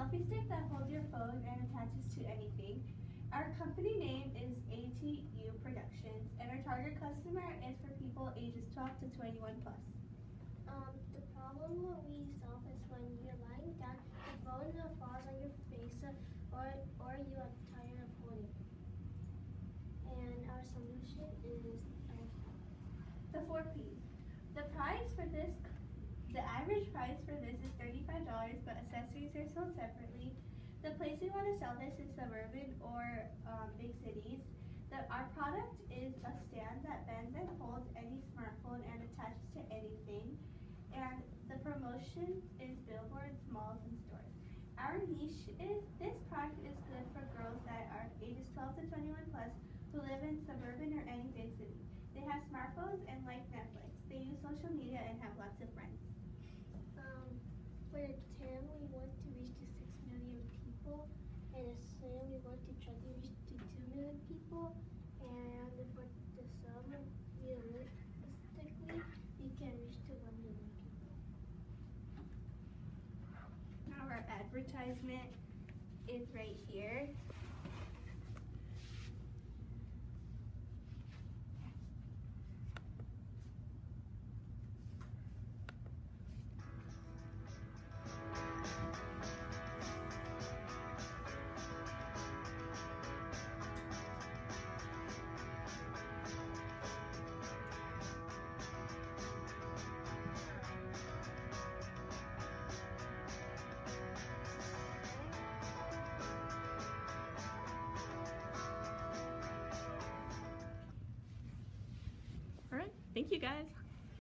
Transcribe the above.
selfie stick that holds your phone and attaches to anything. Our company name is ATU Productions, and our target customer is for people ages 12 to 21 plus. Um, the problem we solve is when you're lying down, the phone falls on your face, or or you are tired of holding. it. And our solution is um, The four P's. The price for this, the average price for this is $35, but accessories are sold separately. The place we want to sell this is suburban or um, big cities. The, our product is a stand that bends and holds any smartphone and attaches to anything. And the promotion is billboards, malls, and stores. Our niche is this product is good for girls that are ages 12 to 21 plus who live in suburban or any big city. They have smartphones and like Netflix. They use social media and have lots of friends. um, for TAM, we want to reach to six million people, and a Slim, we want to try to reach to two million people, and for the SOM, realistically, we can reach to one million people. Our advertisement is right here. Thank you guys.